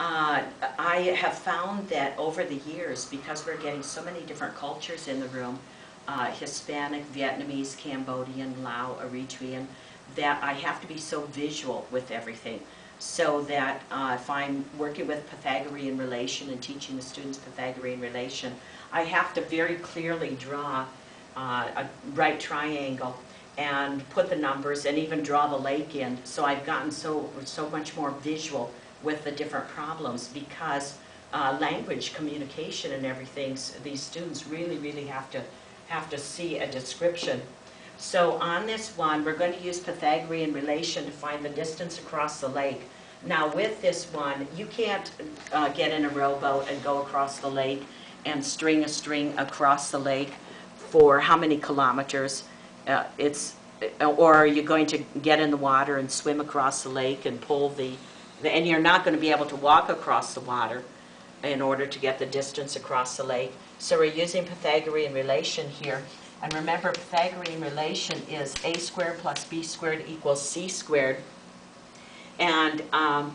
Uh, I have found that over the years, because we're getting so many different cultures in the room, uh, Hispanic, Vietnamese, Cambodian, Lao, Eritrean, that I have to be so visual with everything. So that uh, if I'm working with Pythagorean relation and teaching the students Pythagorean relation, I have to very clearly draw uh, a right triangle and put the numbers and even draw the lake in. So I've gotten so, so much more visual with the different problems because uh, language, communication and everything, these students really, really have to, have to see a description. So on this one, we're going to use Pythagorean relation to find the distance across the lake. Now with this one, you can't uh, get in a rowboat and go across the lake and string a string across the lake for how many kilometers? Uh, It's, or are you going to get in the water and swim across the lake and pull the, and you're not going to be able to walk across the water in order to get the distance across the lake. So we're using Pythagorean relation here. And remember, Pythagorean relation is a squared plus b squared equals c squared. And um,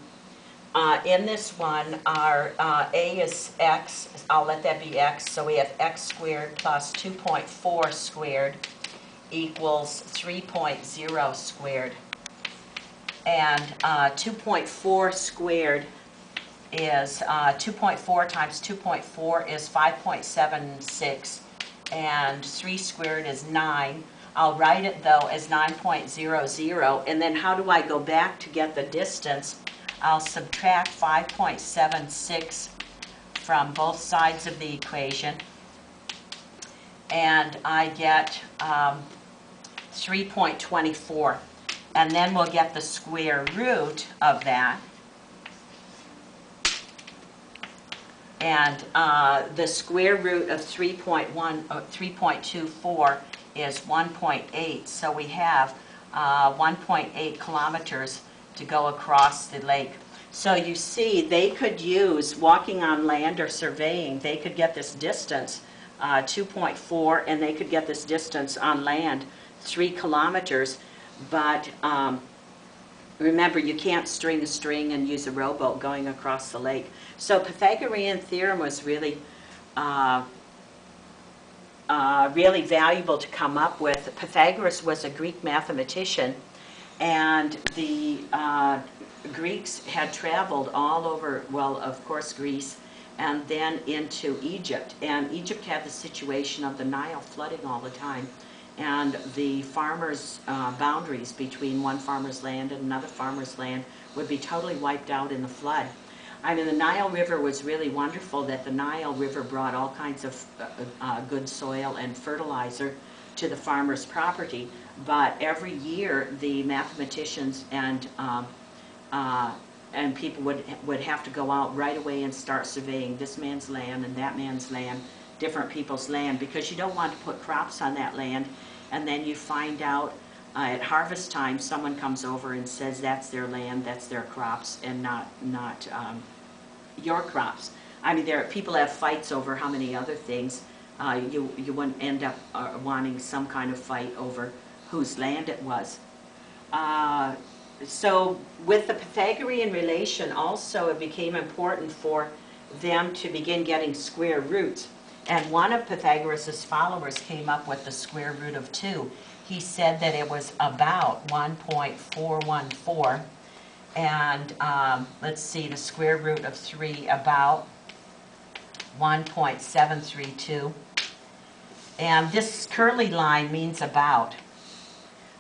uh, in this one, our uh, a is x, I'll let that be x, so we have x squared plus 2.4 squared equals 3.0 squared. And uh, 2.4 squared is, uh, 2.4 times 2.4 is 5.76, and 3 squared is 9. I'll write it, though, as 9.00, and then how do I go back to get the distance? I'll subtract 5.76 from both sides of the equation, and I get um, 3.24. And then we'll get the square root of that. And uh, the square root of 3.1, uh, 3.24 is 1.8. So we have uh, 1.8 kilometers to go across the lake. So you see, they could use, walking on land or surveying, they could get this distance, uh, 2.4, and they could get this distance on land, 3 kilometers. But um, remember, you can't string a string and use a rowboat going across the lake. So Pythagorean theorem was really, uh, uh, really valuable to come up with. Pythagoras was a Greek mathematician, and the uh, Greeks had traveled all over, well, of course, Greece, and then into Egypt. And Egypt had the situation of the Nile flooding all the time. And the farmers' uh, boundaries between one farmer's land and another farmer's land would be totally wiped out in the flood. I mean, the Nile River was really wonderful that the Nile River brought all kinds of uh, uh, good soil and fertilizer to the farmer's property. But every year, the mathematicians and um, uh, and people would would have to go out right away and start surveying this man's land and that man's land, different people's land, because you don't want to put crops on that land, and then you find out uh, at harvest time someone comes over and says that's their land, that's their crops, and not not um, your crops. I mean, there people have fights over how many other things. Uh, you you wouldn't end up uh, wanting some kind of fight over whose land it was. Uh, so with the Pythagorean relation also it became important for them to begin getting square roots. And one of Pythagoras' followers came up with the square root of 2. He said that it was about 1.414. And um, let's see, the square root of 3 about 1.732. And this curly line means about.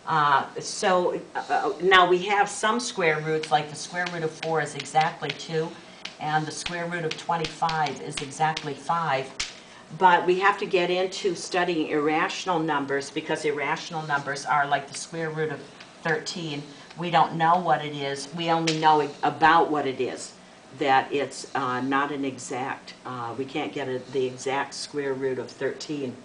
Uh, So uh, now we have some square roots, like the square root of 4 is exactly 2, and the square root of 25 is exactly 5. But we have to get into studying irrational numbers because irrational numbers are like the square root of 13. We don't know what it is, we only know about what it is, that it's uh, not an exact, uh, we can't get a- the exact square root of 13.